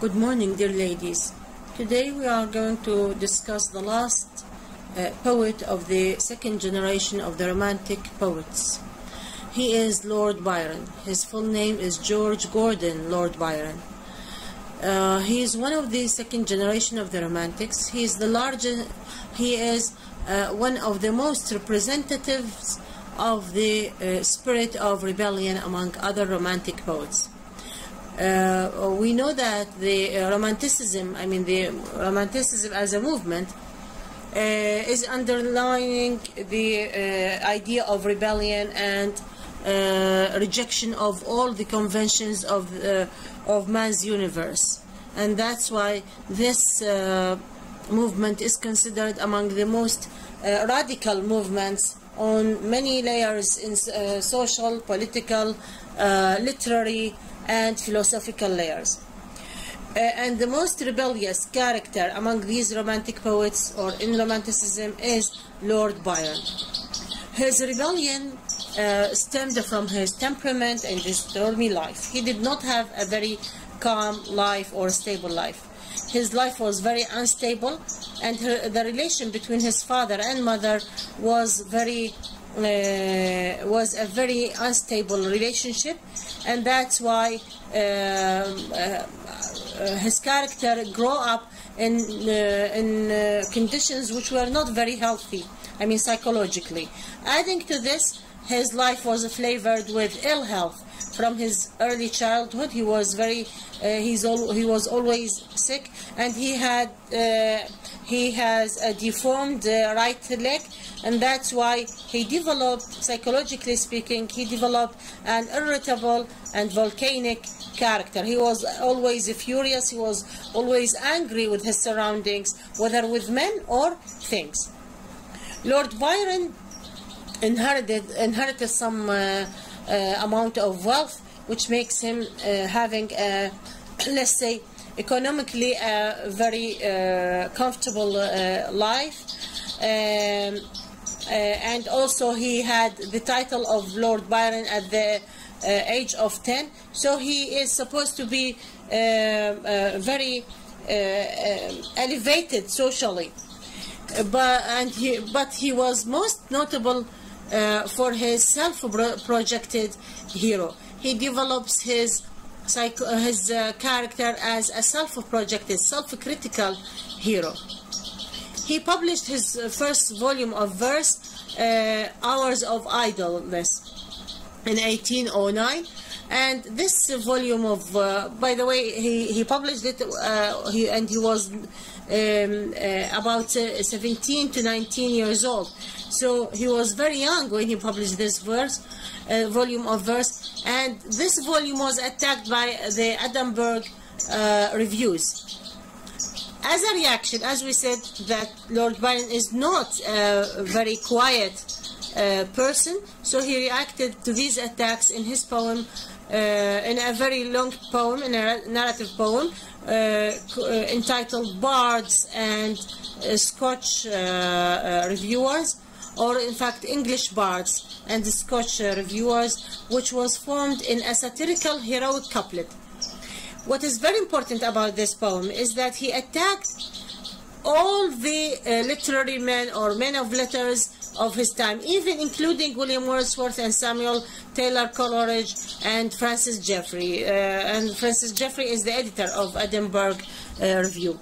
Good morning, dear ladies. Today we are going to discuss the last uh, poet of the second generation of the Romantic poets. He is Lord Byron. His full name is George Gordon Lord Byron. Uh, he is one of the second generation of the Romantics. He is the largest. He is uh, one of the most representatives of the uh, spirit of rebellion among other Romantic poets. Uh, we know that the uh, Romanticism, I mean the Romanticism as a movement, uh, is underlying the uh, idea of rebellion and uh, rejection of all the conventions of uh, of man's universe, and that's why this movement is considered among the most radical movements on many layers in social, political, literary and philosophical layers. Uh, and the most rebellious character among these romantic poets or in romanticism is Lord Byron. His rebellion uh, stemmed from his temperament and his stormy life. He did not have a very calm life or stable life. His life was very unstable, and her, the relation between his father and mother was very uh, was a very unstable relationship, and that's why uh, uh, his character grew up in in conditions which were not very healthy. I mean, psychologically. Adding to this, his life was flavored with ill health from his early childhood. He was very, uh, he's al- he was always sick, and he had uh, he has a deformed uh, right leg, and that's why he developed, psychologically speaking, he developed an irritable and volcanic character. He was always furious. He was always angry with his surroundings, whether with men or things. Lord Byron inherited inherited some uh, amount of wealth, which makes him uh, having a, let's say, economically a very uh, comfortable uh, life. Um, uh, and also he had the title of Lord Byron at the age of 10. So he is supposed to be very elevated socially. But, and he, but he was most notable uh, for his self-projected hero. He develops his psycho, uh, his uh, character as a self-projected, self-critical hero. He published his first volume of verse, uh, Hours of Idleness, in 1809 and this volume of uh, by the way he, he published it uh, he, and he was um, about 17 to 19 years old so he was very young when he published this verse uh, volume of verse, and this volume was attacked by the Edinburgh uh, reviews. As a reaction, as we said, that Lord Byron is not a very quiet uh, person, so he reacted to these attacks in his poem, uh, in a very long poem, in a narrative poem, uh, uh, entitled Bards and Scotch Reviewers or in fact English bards and Scotch uh, reviewers, which was formed in a satirical heroic couplet. What is very important about this poem is that he attacked all the uh, literary men or men of letters of his time, even including William Wordsworth and Samuel Taylor Coleridge and Francis Jeffrey. Uh, and Francis Jeffrey is the editor of Edinburgh uh, Review.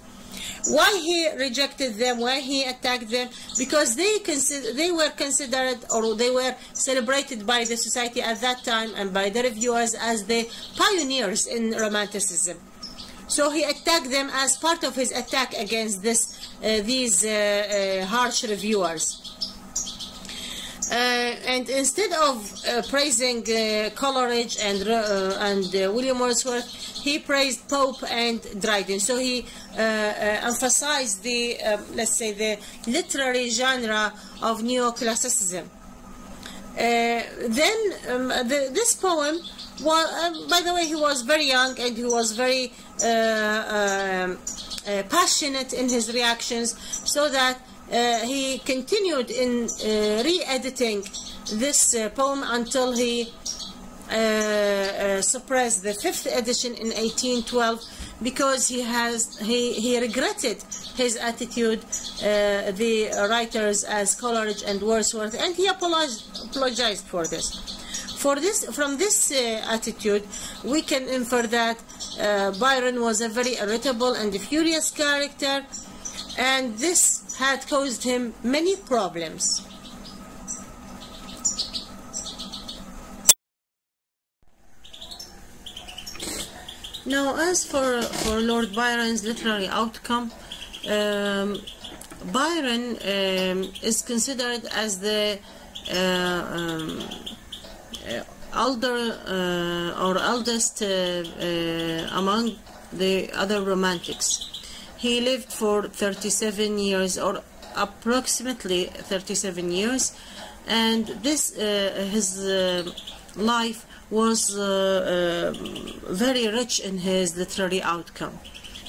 Why he rejected them? Why he attacked them? Because they consider, they were considered or they were celebrated by the society at that time and by the reviewers as the pioneers in Romanticism. So he attacked them as part of his attack against this, uh, these uh, uh, harsh reviewers. Uh, and instead of uh, praising uh, Coleridge and and William Wordsworth, he praised Pope and Dryden. So he uh, emphasized the let's say the literary genre of neoclassicism. then um, the, this poem, well, by the way, he was very young and he was very um, passionate in his reactions, so that uh, he continued in uh, re-editing this uh, poem until he uh, uh, suppressed the fifth edition in 1812 because he has he, he regretted his attitude, uh, the writers as Coleridge and Wordsworth, and he apologized, apologized for this. For this, from this uh, attitude, we can infer that uh, Byron was a very irritable and furious character, and this had caused him many problems. Now, as for, for Lord Byron's literary outcome, um, Byron um, is considered as the uh, um, uh, elder uh, or eldest uh, uh, among the other romantics. He lived for 37 years or approximately 37 years and this uh, his life was uh, uh, very rich in his literary outcome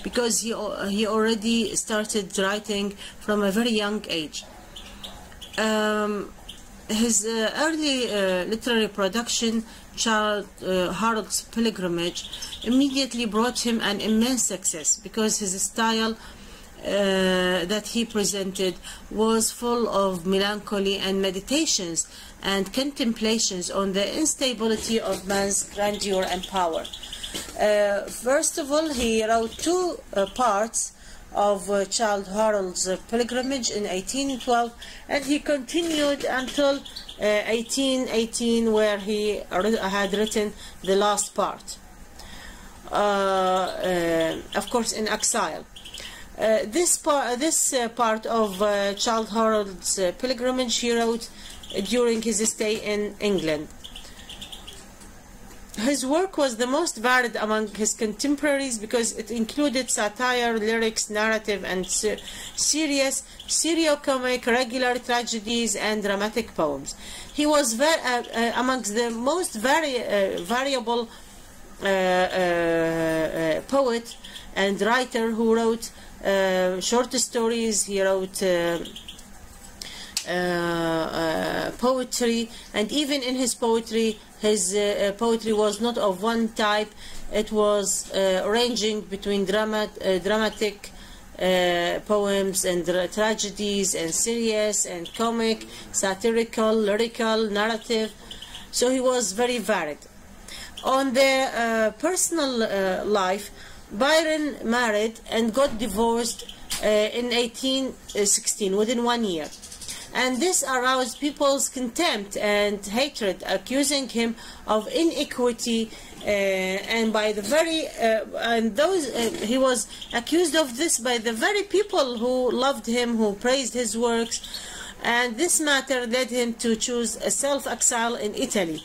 because he he already started writing from a very young age. Um, his uh, early uh, literary production, Childe uh, Harold's Pilgrimage, immediately brought him an immense success because his style uh, that he presented was full of melancholy and meditations and contemplations on the instability of man's grandeur and power. Uh, first of all, he wrote two uh, parts of uh, Childe Harold's uh, pilgrimage in 1812, and he continued until 1818, where he had written the last part. of course, in exile. Uh, this part, this uh, part of uh, Childe Harold's pilgrimage he wrote during his stay in England. His work was the most varied among his contemporaries because it included satire, lyrics, narrative, and ser serious, serio-comic, regular tragedies, and dramatic poems. He was uh, uh, amongst the most vari uh, variable poet and writer who wrote uh, short stories, he wrote uh, uh, poetry, and even in his poetry, his poetry was not of one type. It was ranging between drama, dramatic uh, poems and tragedies and serious and comic, satirical, lyrical, narrative. So he was very varied. On the uh, personal uh, life, Byron married and got divorced uh, in 1816, within one year. And this aroused people's contempt and hatred, accusing him of inequity. Uh, and by the very uh, and those uh, he was accused of this by the very people who loved him, who praised his works, and this matter led him to choose a self-exile in Italy.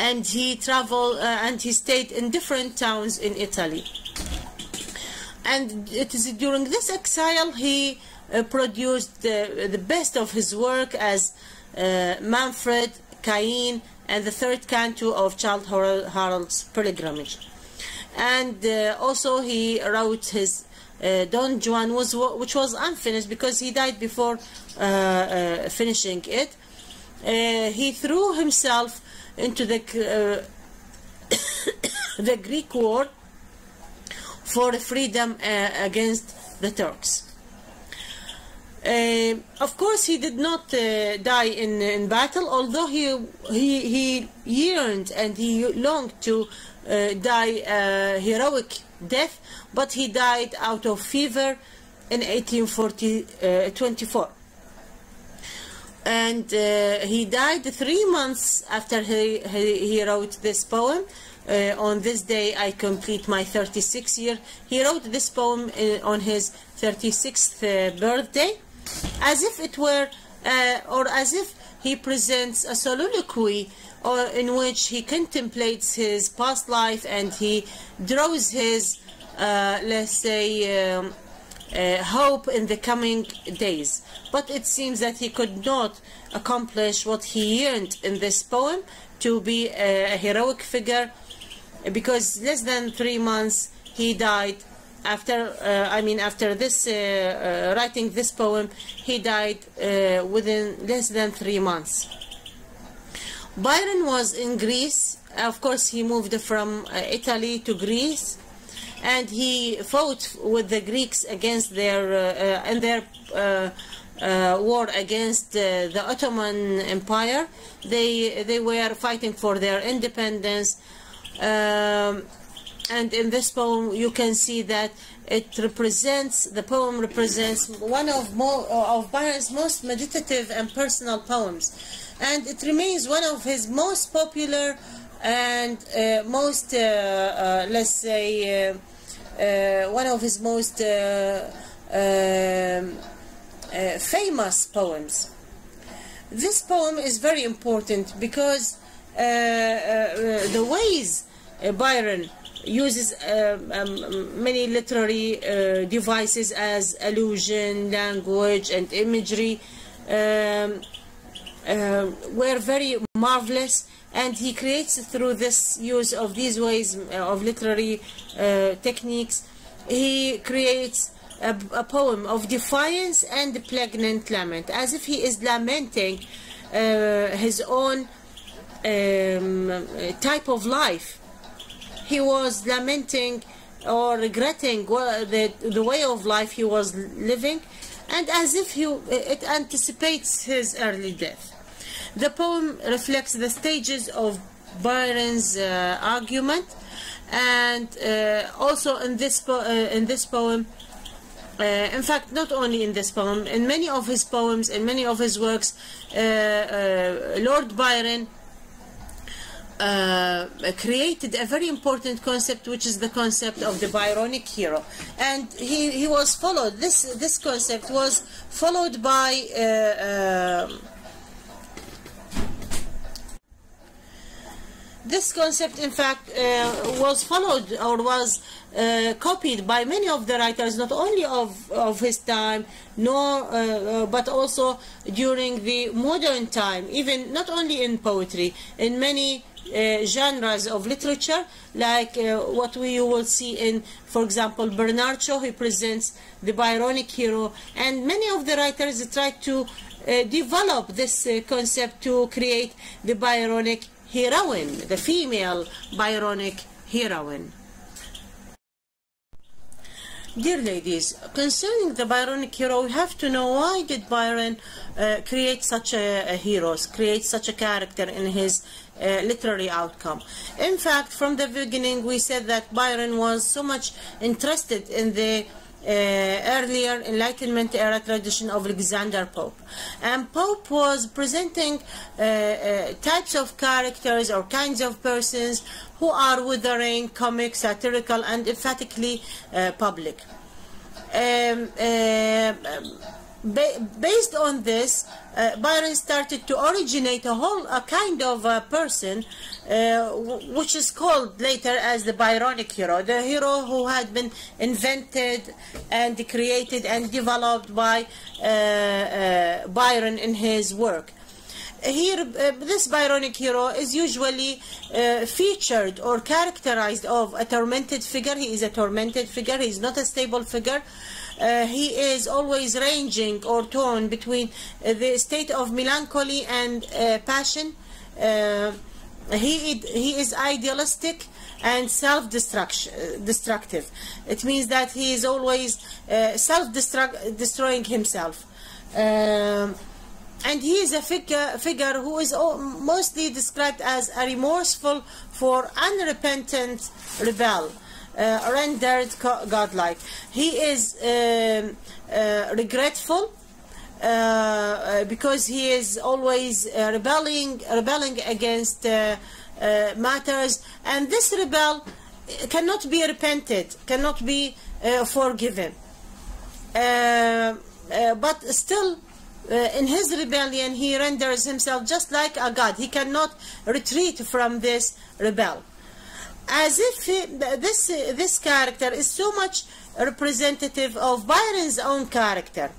And he traveled uh, and he stayed in different towns in Italy. And it is during this exile he uh, produced the, the best of his work as uh, Manfred, Cain, and the third canto of Childe Harold's Pilgrimage. And uh, also he wrote his uh, Don Juan, was, which was unfinished because he died before uh, finishing it. he threw himself into the uh, the Greek war for freedom uh, against the Turks. Uh, of course, he did not uh, die in, in battle, although he, he, he yearned and he longed to uh, die a heroic death, but he died out of fever in 1824 and uh, he died three months after he, he, he wrote this poem. Uh, on this day, I complete my 36th year. He wrote this poem uh, on his 36th uh, birthday, as if it were, uh, or as if he presents a soliloquy or in which he contemplates his past life and he draws his, uh, let's say, um, uh, hope in the coming days. But it seems that he could not accomplish what he yearned in this poem to be a, a heroic figure because less than three months he died after uh, I mean after this uh, uh, writing this poem he died uh, within less than three months Byron was in Greece. Of course, he moved from uh, Italy to Greece, and he fought with the Greeks against their uh, uh, and their uh, uh, war against uh, the Ottoman Empire. They they were fighting for their independence. Um, and in this poem, you can see that it represents the poem represents one of mo- of Byron's most meditative and personal poems, and it remains one of his most popular and uh, most uh, uh, let's say uh, uh, one of his most uh, um, famous poems. This poem is very important because the ways Byron uses um, um, many literary devices as allusion, language, and imagery um, were very marvelous, and he creates through this use of these ways uh, of literary uh, techniques, he creates a, a poem of defiance and pregnant lament, as if he is lamenting uh, his own um, type of life. He was lamenting or regretting the, the way of life he was living, and as if he, it anticipates his early death. The poem reflects the stages of Byron's uh, argument, and uh, also in this uh, in this poem, uh, in fact, not only in this poem, in many of his poems, in many of his works, uh, uh, Lord Byron uh, created a very important concept, which is the concept of the Byronic hero, and he, he was followed. This this concept was followed by. Uh, um this concept, in fact, uh, was followed or was uh, copied by many of the writers, not only of, of his time, nor uh, uh, but also during the modern time, even not only in poetry, in many uh, genres of literature, like uh, what we will see in, for example, Bernard Shaw, he presents the Byronic hero, and many of the writers tried to develop this concept to create the Byronic heroine, the female Byronic heroine. Dear ladies, concerning the Byronic hero, we have to know why did Byron uh, create such a, a hero, create such a character in his uh, literary outcome. In fact, from the beginning, we said that Byron was so much interested in the earlier Enlightenment era tradition of Alexander Pope. And Pope was presenting uh, uh, types of characters or kinds of persons who are withering, comic, satirical, and emphatically uh, public. Um, uh, ba- based on this, uh, Byron started to originate a whole a kind of a person, uh, which is called later as the Byronic hero, the hero who had been invented and created and developed by uh, uh, Byron in his work. Here, uh, this Byronic hero is usually uh, featured or characterized of a tormented figure. He is a tormented figure. He is not a stable figure. Uh, he is always ranging or torn between uh, the state of melancholy and uh, passion. Uh, he he is idealistic and self-destructive. It means that he is always self-destroying himself. Um, and he is a figure, figure who is mostly described as a remorseful for unrepentant rebel, uh, rendered godlike. He is um, uh, regretful uh, uh, because he is always uh, rebelling, rebelling against uh, matters, and this rebel cannot be repented, cannot be forgiven. But still, uh, in his rebellion, he renders himself just like a god. He cannot retreat from this rebel. As if he, this, this character is so much representative of Byron's own character.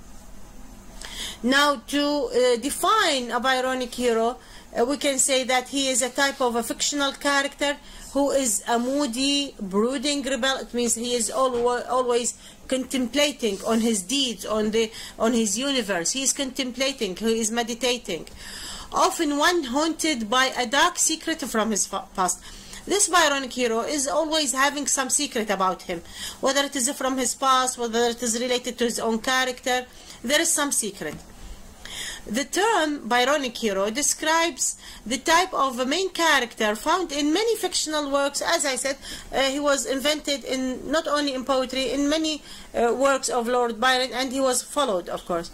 Now, to uh, define a Byronic hero, uh, we can say that he is a type of a fictional character who is a moody, brooding rebel. It means he is alwa- always contemplating on his deeds, on the on his universe. He is contemplating. He is meditating. often one haunted by a dark secret from his past. This Byronic hero is always having some secret about him, whether it is from his past, whether it is related to his own character. There is some secret. The term Byronic hero describes the type of main character found in many fictional works. As I said, uh, he was invented in not only in poetry, in many uh, works of Lord Byron, and he was followed, of course.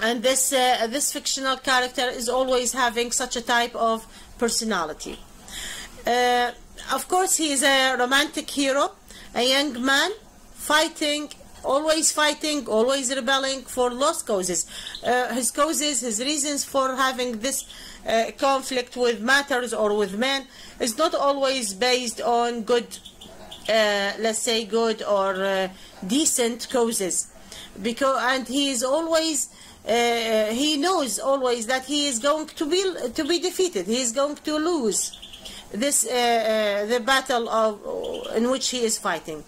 And this uh, this fictional character is always having such a type of personality. Uh, of course, he is a romantic hero, a young man fighting always fighting, always rebelling for lost causes. Uh, his causes, his reasons for having this uh, conflict with matters or with men is not always based on good, uh, let's say, good or uh, decent causes. Because and he is always. Uh, he knows always that he is going to be to be defeated. He is going to lose this uh, the battle of in which he is fighting.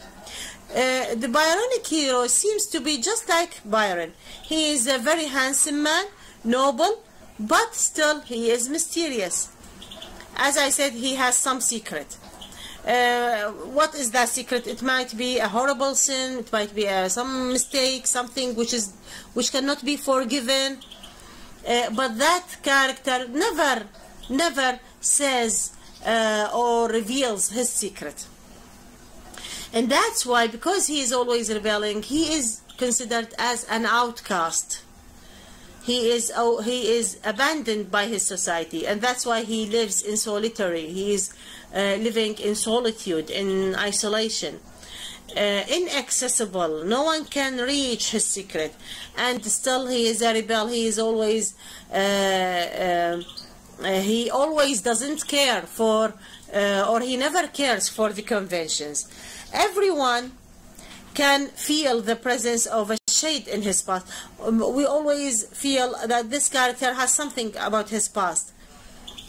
Uh, the Byronic hero seems to be just like Byron. He is a very handsome man, noble, but still he is mysterious. As I said, he has some secret. Uh, what is that secret? It might be a horrible sin. It might be uh, some mistake, something which is which cannot be forgiven. Uh, but that character never, never says uh, or reveals his secret. And that's why, because he is always rebelling, he is considered as an outcast. He is oh, he is abandoned by his society, and that's why he lives in solitary. He is uh, living in solitude, in isolation, uh, inaccessible. No one can reach his secret, and still he is a rebel. He is always uh, uh, uh he always doesn't care for, uh, or he never cares for the conventions everyone can feel the presence of a shade in his past. Um, we always feel that this character has something about his past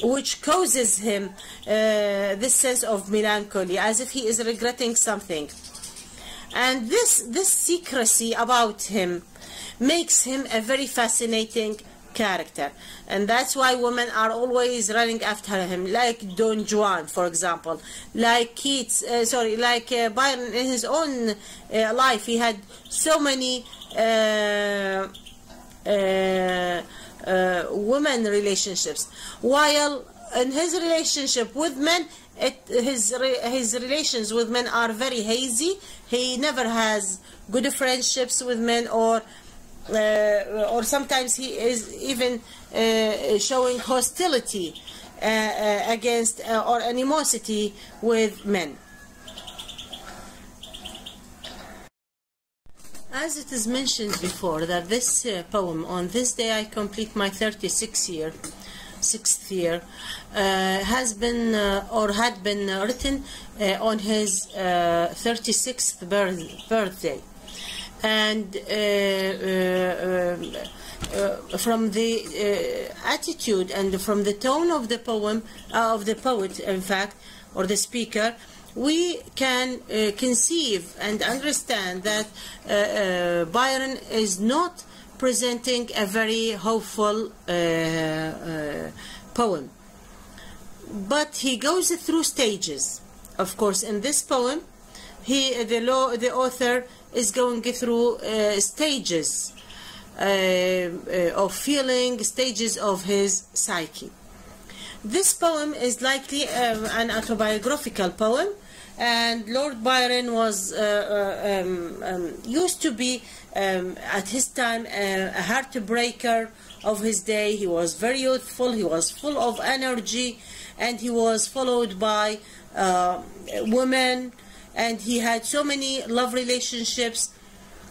which causes him uh, this sense of melancholy as if he is regretting something. And this this secrecy about him makes him a very fascinating character. And that's why women are always running after him like Don Juan for example. Like Keats uh, sorry like uh, Byron in his own uh, life he had so many women relationships while in his relationship with men it, his his relations with men are very hazy he never has good friendships with men or uh, or sometimes he is even uh, showing hostility uh, against or animosity with men. As it is mentioned before, that this uh, poem, on this day I complete my 36th year, sixth year, uh, has been uh, or had been written on his 36th birth, birthday. And uh, uh, uh, from the attitude and from the tone of the poem of the poet, in fact, or the speaker, we can uh, conceive and understand that uh, uh, Byron is not presenting a very hopeful poem. But he goes through stages. Of course, in this poem, he, the, law, the author is going through uh, stages uh, uh, of feeling, stages of his psyche. This poem is likely um, an autobiographical poem, and Lord Byron was uh, uh, um, um, used to be um, at his time a heartbreaker of his day. He was very youthful, he was full of energy, and he was followed by uh, women. And he had so many love relationships.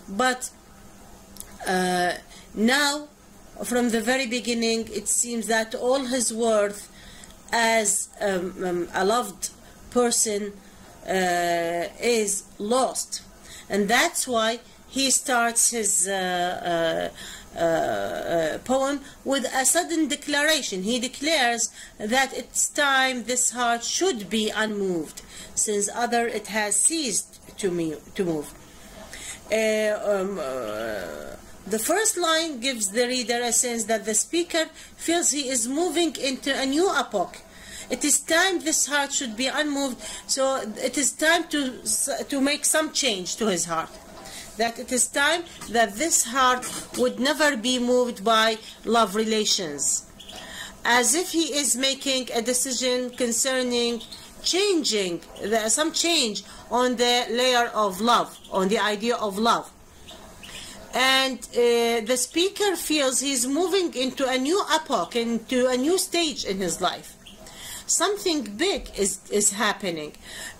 But uh, now from the very beginning it seems that all his worth as um, um, a loved person uh, is lost and that's why he starts his uh, uh, uh, poem with a sudden declaration. He declares that it's time this heart should be unmoved, since other it has ceased to, me, to move. Uh, um, The first line gives the reader a sense that the speaker feels he is moving into a new epoch. It is time this heart should be unmoved, so it is time to, to make some change to his heart. That it is time that this heart would never be moved by love relations. As if he is making a decision concerning changing, the, some change on the layer of love, on the idea of love and uh, the speaker feels he's moving into a new epoch, into a new stage in his life. Something big is, is happening.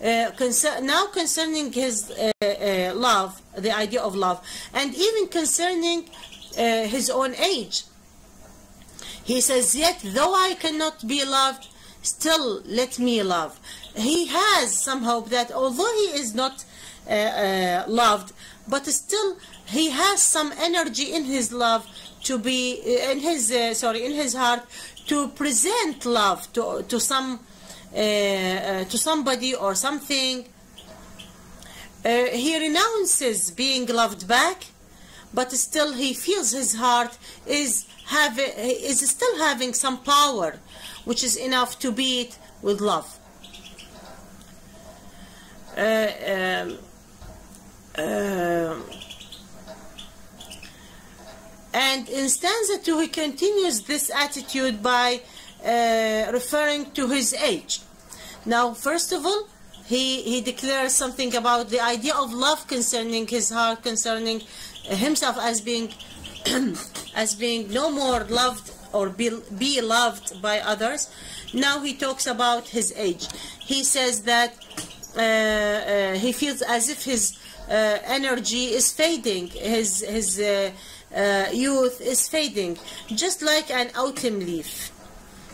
Uh, concer- now concerning his uh, uh love, the idea of love, and even concerning uh, his own age. He says, Yet though I cannot be loved, still let me love. He has some hope that although he is not uh, loved, but still he has some energy in his love to be in his uh, sorry in his heart to present love to to some uh, uh, to somebody or something. Uh, he renounces being loved back but still he feels his heart is having is still having some power which is enough to beat with love. Uh, um, uh, and in stanza 2, he continues this attitude by uh, referring to his age. Now, first of all, he, he declares something about the idea of love concerning his heart, concerning himself as being as being no more loved or be, be loved by others. Now he talks about his age. He says that uh, uh, he feels as if his uh, energy is fading, his his uh, uh, youth is fading, just like an autumn leaf.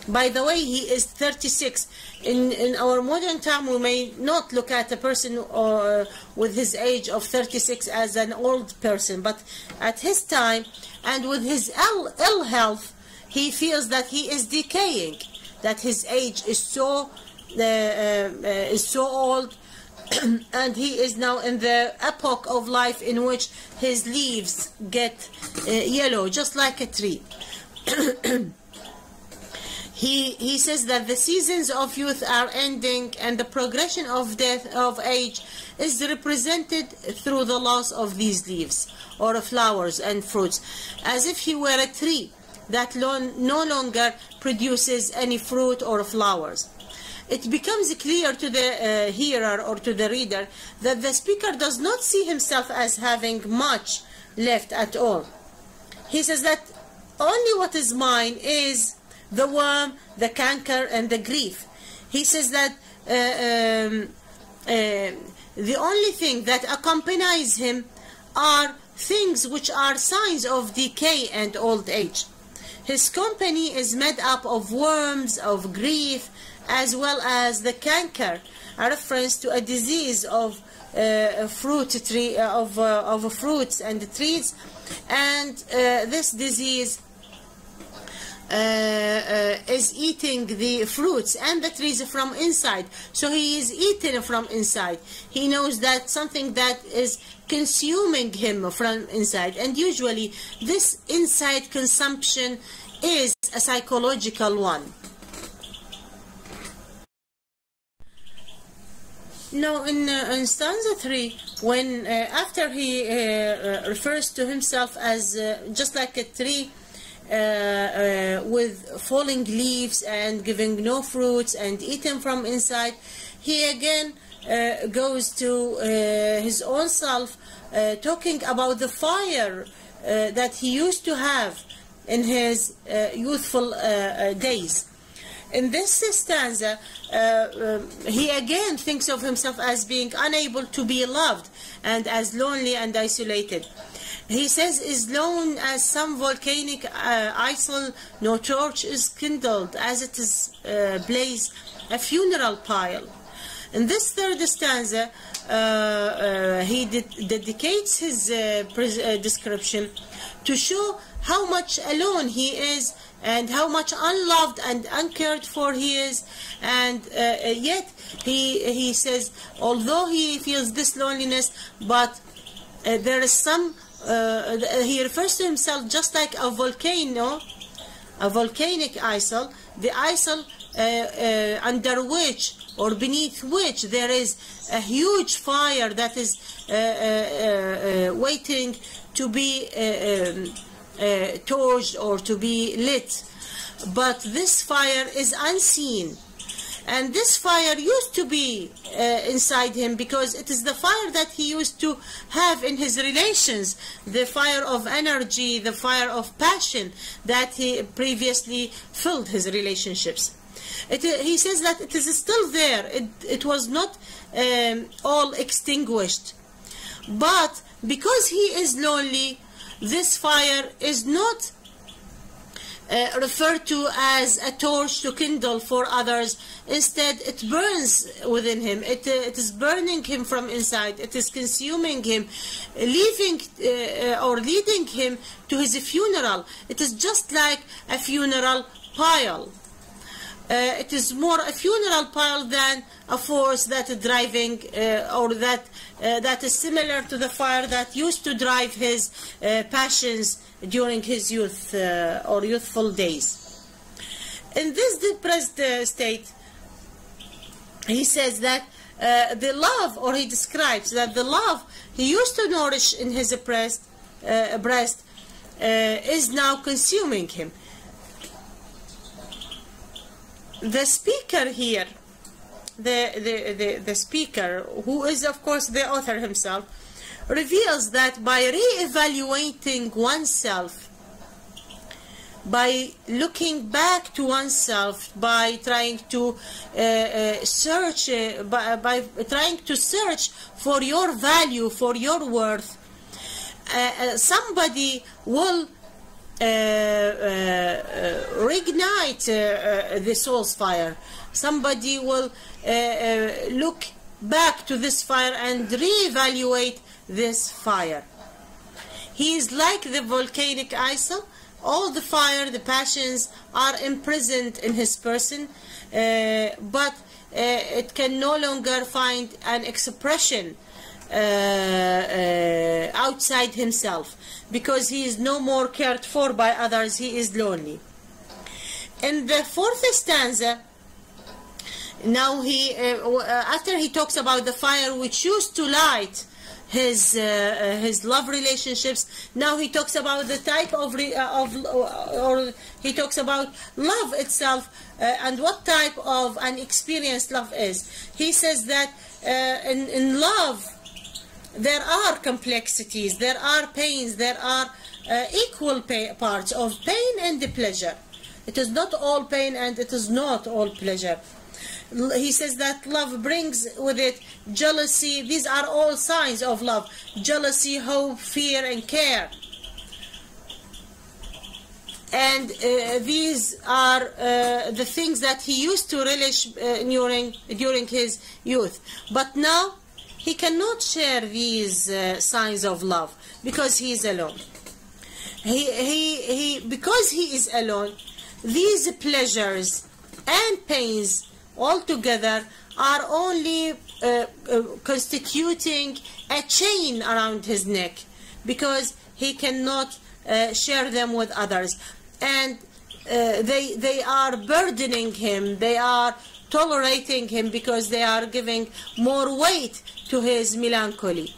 By the way, he is 36. In, in our modern time, we may not look at a person or, uh, with his age of 36 as an old person, but at his time and with his ill, ill health, he feels that he is decaying, that his age is so uh, uh, is so old and he is now in the epoch of life in which his leaves get uh, yellow, just like a tree. he he says that the seasons of youth are ending, and the progression of death of age is represented through the loss of these leaves or flowers and fruits, as if he were a tree that no longer produces any fruit or flowers it becomes clear to the uh, hearer or to the reader that the speaker does not see himself as having much left at all. He says that only what is mine is the worm, the canker, and the grief. He says that uh, um, uh, the only thing that accompanies him are things which are signs of decay and old age. His company is made up of worms, of grief, as well as the canker, a reference to a disease of uh, fruit tree uh, of uh, of fruits and trees, and uh, this disease. Uh, uh, is eating the fruits and the trees from inside. So he is eaten from inside. He knows that something that is consuming him from inside. And usually, this inside consumption is a psychological one. No, in, uh, in stanza 3, when uh, after he uh, uh refers to himself as uh, just like a tree uh, with falling leaves and giving no fruits and eaten from inside, he again goes to his own self, talking about the fire that he used to have in his youthful days in this stanza, uh, um, he again thinks of himself as being unable to be loved and as lonely and isolated. He says, as lone as some volcanic uh, isle, no torch is kindled, as it is uh, blaze a funeral pile. In this third stanza, uh, uh, he dedicates his uh, description to show how much alone he is and how much unloved and uncared for he is. And uh, yet he he says although he feels this loneliness but uh, there is some uh, he refers to himself just like a volcano, a volcanic isle, the isle under which or beneath which there is a huge fire that is uh, uh, uh, uh, waiting to be um, torched or to be lit. But this fire is unseen. And this fire used to be uh, inside him because it is the fire that he used to have in his relations, the fire of energy, the fire of passion that he previously filled his relationships. It, he says that it is still there. It, it was not um, all extinguished. But because he is lonely, this fire is not uh, referred to as a torch to kindle for others. Instead, it burns within him. It, uh, it is burning him from inside. It is consuming him, leaving uh, uh, or leading him to his funeral. It is just like a funeral pile. Uh, it is more a funeral pile than a force that is driving uh, or that uh, that is similar to the fire that used to drive his uh, passions during his youth uh, or youthful days. In this depressed uh, state, he says that the love, or he describes that the love he used to nourish in his breast, breast is now consuming him. The speaker here, the, the, the, the speaker, who is of course the author himself, reveals that by re-evaluating oneself, by looking back to oneself, by trying to uh, uh, search, uh, by, by trying to search for your value, for your worth, uh, uh, somebody will reignite uh, uh, the soul's fire. Somebody will uh, uh, look back to this fire and reevaluate this fire. He is like the volcanic isle. All the fire, the passions are imprisoned in his person, uh, but uh, it can no longer find an expression uh, uh, outside himself because he is no more cared for by others, he is lonely. In the fourth stanza, now he, uh, uh, after he talks about the fire which used to light his uh, uh, his love relationships, now he talks about the type of re- uh, of or he talks about love itself uh, and what type of an experienced love is. He says that uh, in in love there are complexities, there are pains, there are uh, equal parts of pain and the pleasure. It is not all pain and it is not all pleasure. He says that love brings with it jealousy. These are all signs of love jealousy, hope, fear, and care. And uh, these are uh, the things that he used to relish uh, during, during his youth. But now he cannot share these uh, signs of love because he is alone. He, he, he, because he is alone, these pleasures and pains altogether are only uh, uh, constituting a chain around his neck because he cannot uh, share them with others. And uh, they, they are burdening him, they are tolerating him because they are giving more weight to his melancholy.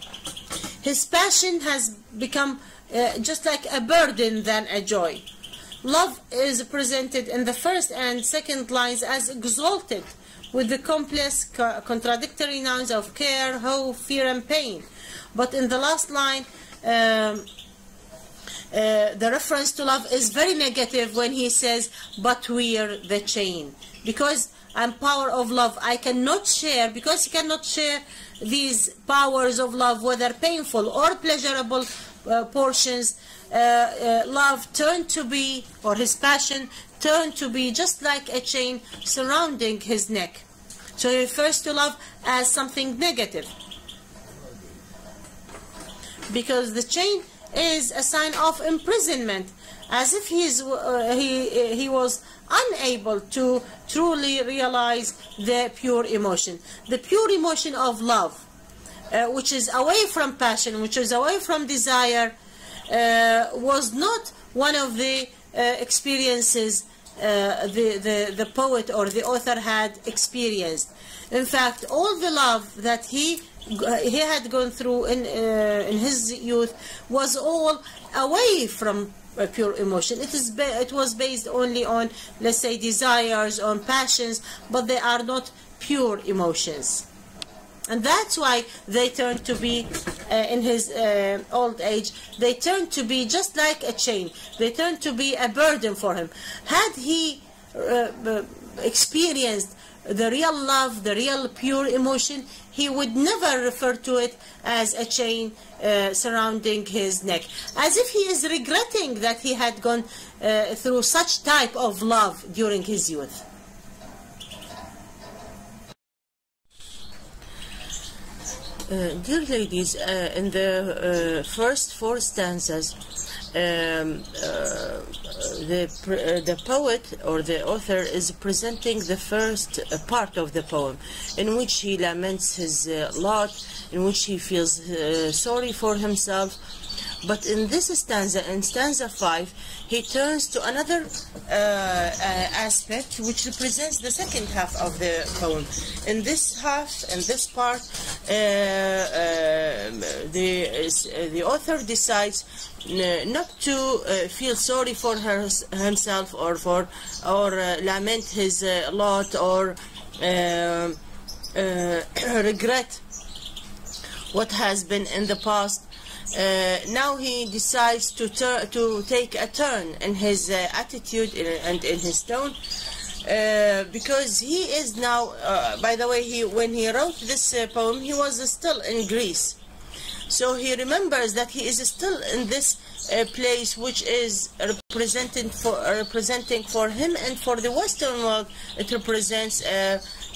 His passion has become uh, just like a burden than a joy. Love is presented in the first and second lines as exalted with the complex co- contradictory nouns of care, hope, fear, and pain. But in the last line, um, uh, the reference to love is very negative when he says, but we're the chain. Because I'm power of love, I cannot share, because he cannot share these powers of love, whether painful or pleasurable uh, portions, uh, uh, love turned to be, or his passion turned to be just like a chain surrounding his neck. So he refers to love as something negative. Because the chain is a sign of imprisonment, as if he, is, uh, he, he was unable to truly realize the pure emotion. The pure emotion of love, uh, which is away from passion, which is away from desire, uh, was not one of the uh, experiences uh, the, the, the poet or the author had experienced. In fact, all the love that he he had gone through in uh, in his youth was all away from uh, pure emotion. It is it was based only on let's say desires, on passions, but they are not pure emotions. And that's why they turn to be, uh, in his uh, old age, they turn to be just like a chain. They turn to be a burden for him. Had he uh, uh, experienced the real love, the real pure emotion, he would never refer to it as a chain uh, surrounding his neck. As if he is regretting that he had gone uh, through such type of love during his youth. Uh, dear ladies, uh, in the uh, first four stanzas, um, uh, the uh, the poet or the author is presenting the first uh, part of the poem, in which he laments his lot, in which he feels sorry for himself. But in this stanza, in stanza five, he turns to another uh, uh, aspect which represents the second half of the poem. In this half, in this part, uh, um, the, the author decides not to uh, feel sorry for her, himself or for or uh, lament his uh, lot or um, regret what has been in the past uh, now he decides to to take a turn in his uh, attitude and in his tone uh, because he is now uh, by the way he when he wrote this uh, poem he was still in Greece. So he remembers that he is still in this uh, place which is representing for representing for him and for the western world. It represents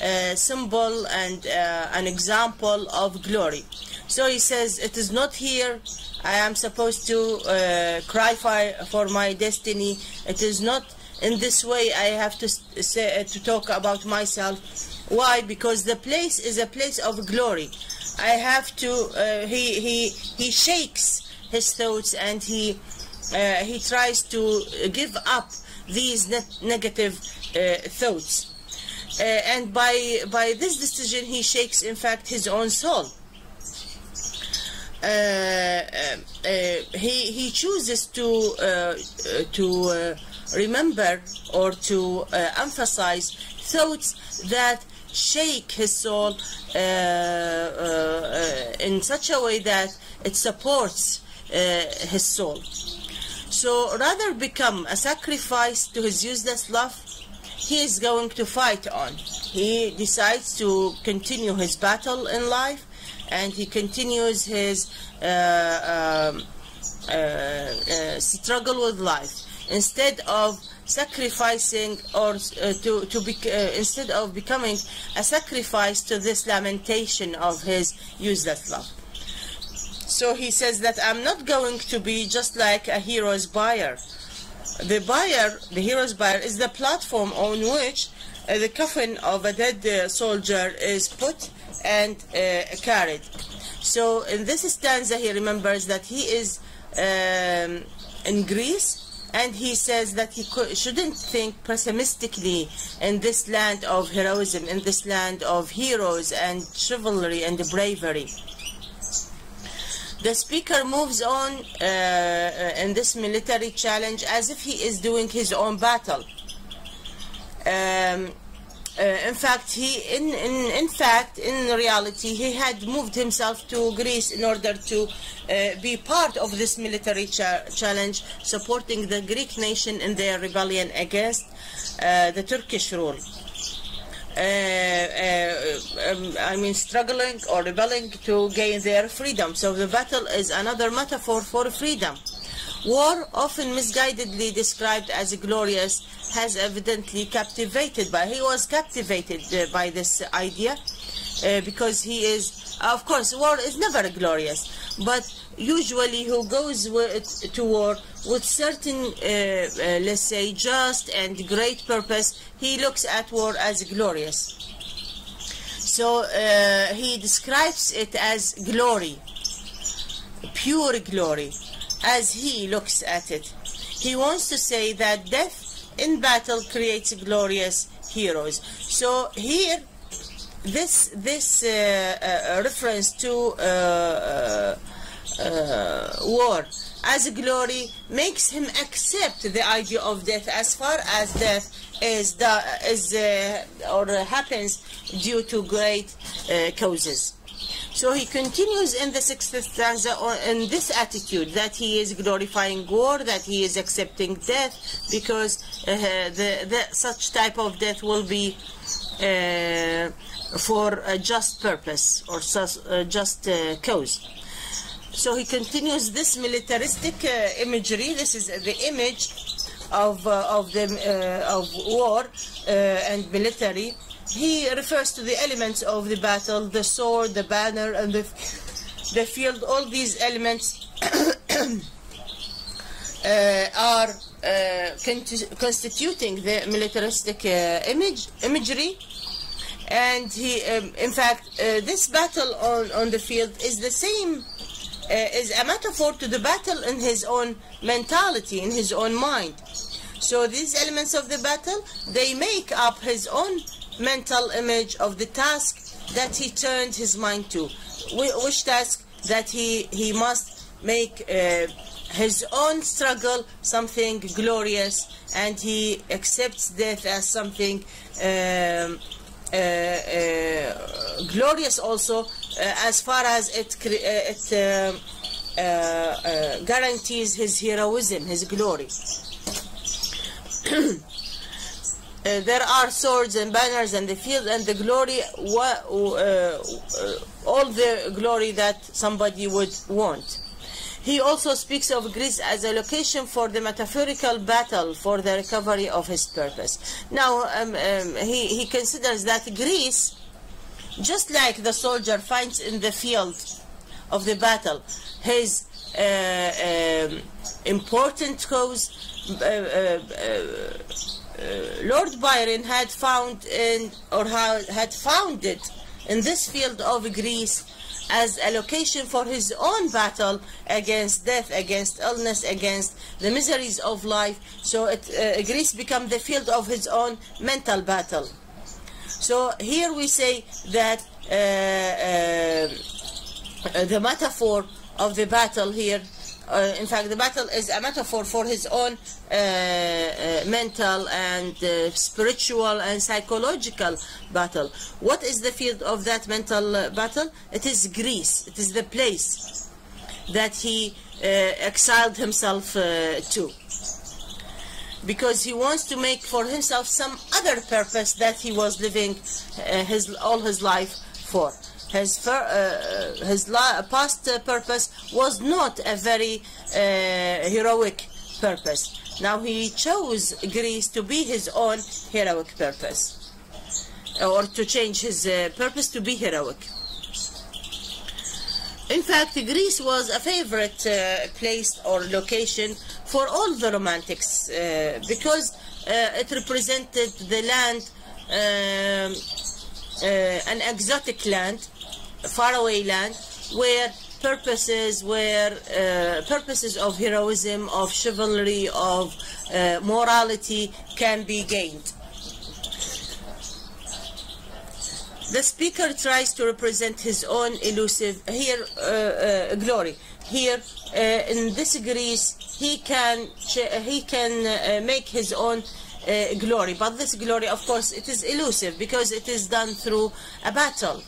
a, symbol and an example of glory so he says, It is not here. I am supposed to uh, cry for, for my destiny. It is not in this way I have to, say, uh, to talk about myself. Why? Because the place is a place of glory. I have to, uh, he, he, he shakes his thoughts and he, uh, he tries to give up these ne negative uh, thoughts. Uh, and by, by this decision, he shakes, in fact, his own soul. Uh, uh, uh, he he chooses to to remember or to emphasize thoughts that shake his soul uh, uh, in such a way that it supports uh, his soul. So rather become a sacrifice to his useless love, he is going to fight on. He decides to continue his battle in life and he continues his uh, um, uh, uh, struggle with life. Instead of sacrificing or uh, to to be uh, instead of becoming a sacrifice to this lamentation of his useless love. So he says that i'm not going to be just like a hero's bier the bier the hero's bier is the platform on which uh, the coffin of a dead soldier is put and uh, carried. So in this stanza, he remembers that he is um, in Greece and he says that he shouldn't think pessimistically in this land of heroism, in this land of heroes and chivalry and bravery. The speaker moves on uh, uh in this military challenge as if he is doing his own battle. Um, uh, in fact, he, in, in, in fact, in reality, he had moved himself to Greece in order to uh, be part of this military cha challenge, supporting the Greek nation in their rebellion against uh, the Turkish rule. Uh, uh, um, I mean, struggling or rebelling to gain their freedom. So the battle is another metaphor for freedom. War, often misguidedly described as glorious, has evidently captivated by he was captivated uh, by this idea uh, because he is of course war is never glorious but usually who goes to war with certain uh, uh, let's say just and great purpose he looks at war as glorious so uh, he describes it as glory pure glory as he looks at it. He wants to say that death in battle creates glorious heroes. So here, this this uh, uh, reference to uh, war as glory makes him accept the idea of death as far as death is the, is uh, or happens due to great uh, causes. So he continues in the sixth stanza in this attitude that he is glorifying war, that he is accepting death, because uh, the, the such type of death will be uh, for a just purpose or uh, just uh, cause. So he continues this militaristic uh, imagery. This is the image of uh, of the uh, of war uh, and military. He refers to the elements of the battle: the sword, the banner, and the the field. All these elements uh, are uh, constituting the militaristic image imagery and he um, in fact uh, this battle on, on the field is the same is a metaphor to the battle in his own mentality in his own mind. So these elements of the battle they make up his own mental image of the task that he turned his mind to. Wh- which task? That he he must make uh, his own struggle something glorious and he accepts death as something um, uh, uh, glorious also uh, as far as it uh, it uh, uh, guarantees his heroism, his glory. Uh, there are swords and banners and the field and the glory, uh, uh, all the glory that somebody would want. He also speaks of Greece as a location for the metaphorical battle for the recovery of his purpose. Now, um, um, he, he considers that Greece, just like the soldier finds in the field of the battle his uh, um, important cause, uh, uh, uh, Lord Byron had found in or ha- had founded in this field of Greece as a location for his own battle against death, against illness, against the miseries of life. So it, uh, Greece became the field of his own mental battle. So here we say that uh, uh, the metaphor of the battle here, uh, in fact, the battle is a metaphor for his own uh, uh, mental and uh, spiritual and psychological battle. What is the field of that mental uh, battle? It is Greece. It is the place that he uh, exiled himself to because he wants to make for himself some other purpose that he was living his all his life for. His fir- uh, his la- past uh, purpose was not a very uh, heroic purpose. Now he chose Greece to be his own heroic purpose, or to change his uh, purpose to be heroic. In fact, Greece was a favorite uh, place or location for all the romantics uh, because uh, it represented the land, um, uh, an exotic land, faraway land, where purposes where uh, purposes of heroism, of chivalry, of uh, morality can be gained. The speaker tries to represent his own elusive here uh, uh, glory. Here uh, in this Greece, he can he can uh, make his own glory, but this glory, of course, it is elusive because it is done through a battle.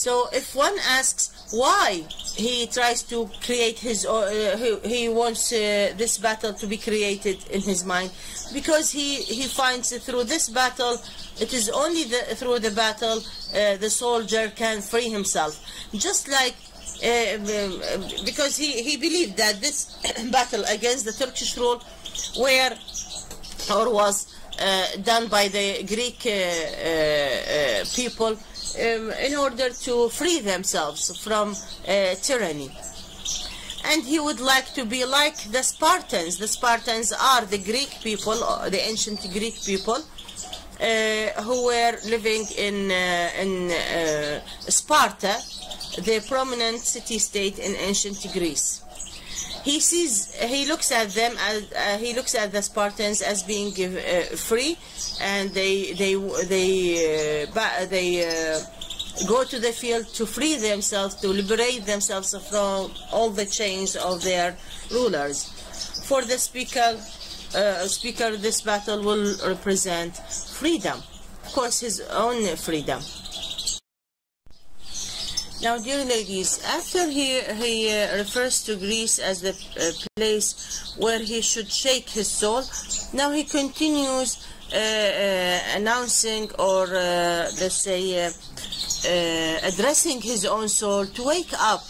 So if one asks why he tries to create his, uh, he, he wants uh, this battle to be created in his mind, because he, he finds that through this battle, it is only the, through the battle uh, the soldier can free himself. Just like, uh, um, because he, he believed that this battle against the Turkish rule, where or was uh, done by the Greek uh, uh, uh, people um, in order to free themselves from uh, tyranny. And he would like to be like the Spartans. The Spartans are the Greek people, uh, the ancient Greek people, uh, who were living in uh, in uh, Sparta, the prominent city-state in ancient Greece. He sees, he looks at them as uh, he looks at the Spartans as being uh, free, and they they they uh, they uh, go to the field to free themselves, to liberate themselves from all the chains of their rulers. For the speaker, uh, speaker, this battle will represent freedom, of course, his own freedom. Now, dear ladies, after he, he uh, refers to Greece as the uh, place where he should shake his soul, now he continues uh, uh announcing or, uh, let's say, uh, addressing his own soul to wake up.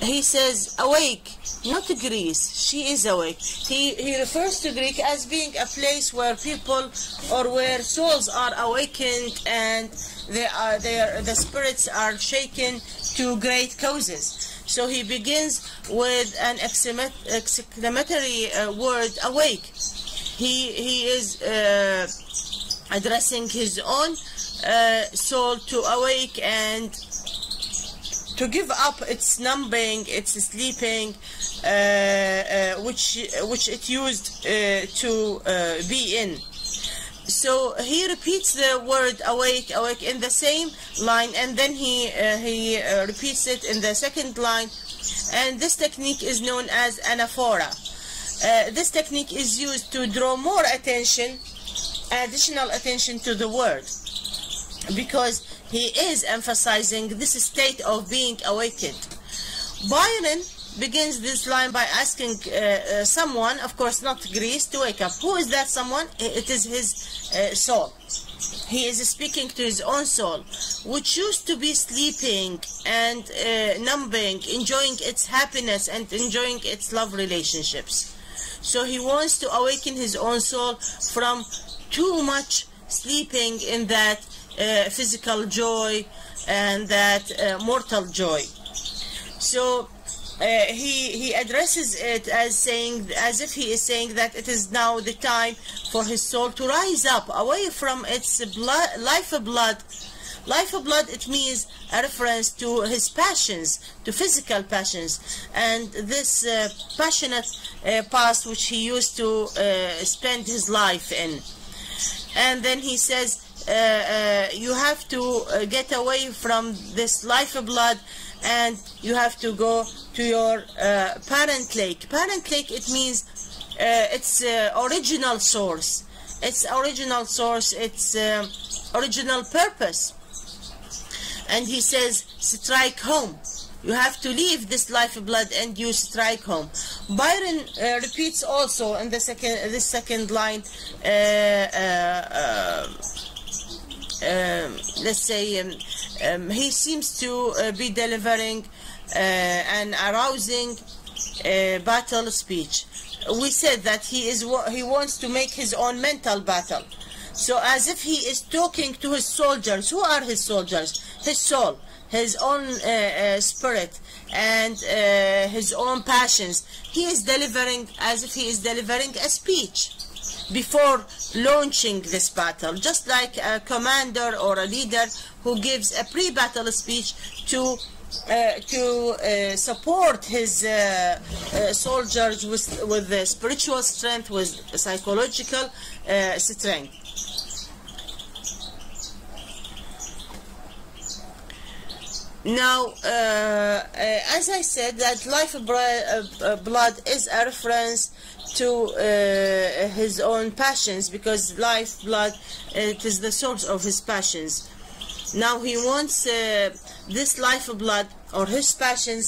He says, awake, not Greece. She is awake. He, he refers to Greek as being a place where people or where souls are awakened and they are, they the spirits are shaken to great causes. So he begins with an exclamatory uh, word, awake. He, he is uh, addressing his own uh, soul to awake and to give up its numbing, its sleeping, uh, uh, which which it used uh, to be in. So he repeats the word awake, awake in the same line, and then he he repeats it in the second line, and this technique is known as anaphora. Uh, this technique is used to draw more attention, additional attention to the word, because he is emphasizing this state of being awakened. Byron begins this line by asking uh, uh, someone, of course not Greece, to wake up. Who is that someone? It is his uh, soul. He is speaking to his own soul, which used to be sleeping and uh, numbing, enjoying its happiness and enjoying its love relationships. So he wants to awaken his own soul from too much sleeping in that uh, physical joy and that uh, mortal joy. So uh, he he addresses it as saying as if he is saying that it is now the time for his soul to rise up away from its blood life of blood. Life of blood it means a reference to his passions to physical passions. And this uh, passionate uh, past which he used to spend his life in. And then he says you have to get away from this life of blood and you have to go to your uh, parent lake. Parent lake, it means uh, its uh, original source, its original source, its uh, original purpose. And he says, strike home. You have to leave this life of blood and you strike home. Byron uh, repeats also in the second, this second line, uh, um, let's say, um, um, he seems to uh, be delivering uh, an arousing uh, battle speech. We said that he is he wants to make his own mental battle. So as if he is talking to his soldiers. Who are his soldiers? His soul, his own uh, uh, spirit, and uh, his own passions. He is delivering as if he is delivering a speech before launching this battle, just like a commander or a leader who gives a pre-battle speech to uh, to uh, support his uh, uh soldiers with with spiritual strength, with psychological uh, strength. Now, uh, as I said, that life blood is a reference to uh, his own passions because life blood it is the source of his passions. Now he wants uh, this life of blood or his passions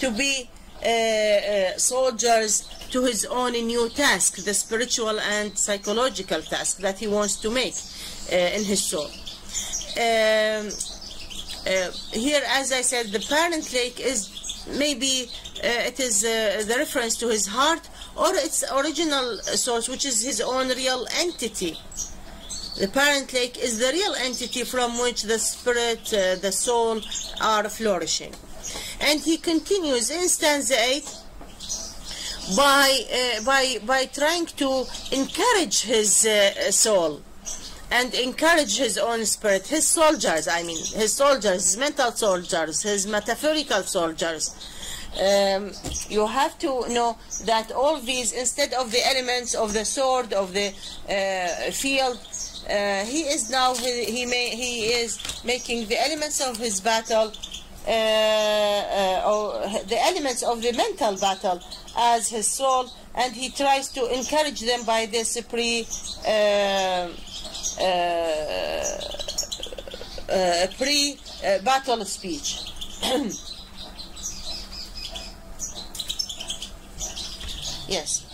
to be uh, uh soldiers to his own new task the spiritual and psychological task that he wants to make uh, in his soul. Um, uh, here as I said the parent lake is maybe it is the reference to his heart or its original source, which is his own real entity. The parent lake is the real entity from which the spirit, uh, the soul are flourishing. And he continues in stanza 8 by, uh, by, by trying to encourage his uh, soul and encourage his own spirit, his soldiers, I mean, his soldiers, his mental soldiers, his metaphorical soldiers. Um, you have to know that all these, instead of the elements of the sword, of the uh, field, uh, he is now he he, may, he is making the elements of his battle uh, uh, or the elements of the mental battle as his soul and he tries to encourage them by this pre uh, uh, uh, pre battle speech yes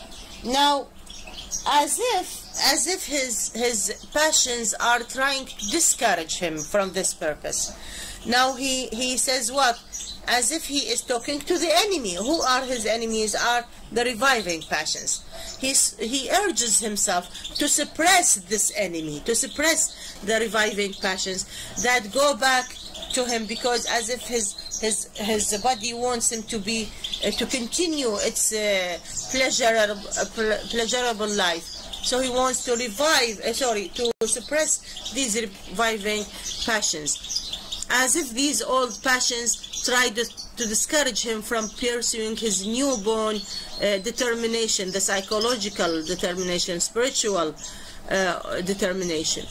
now as if as if his his passions are trying to discourage him from this purpose. Now he he says what? As if he is talking to the enemy. Who are his enemies? Are the reviving passions. He's, he urges himself to suppress this enemy, to suppress the reviving passions that go back to him because as if his his his body wants him to be uh, to continue its uh, pleasurable uh, pleasurable life so he wants to revive, uh, sorry, to suppress these reviving passions. As if these old passions tried to, to discourage him from pursuing his newborn uh, determination, the psychological determination, spiritual uh, determination.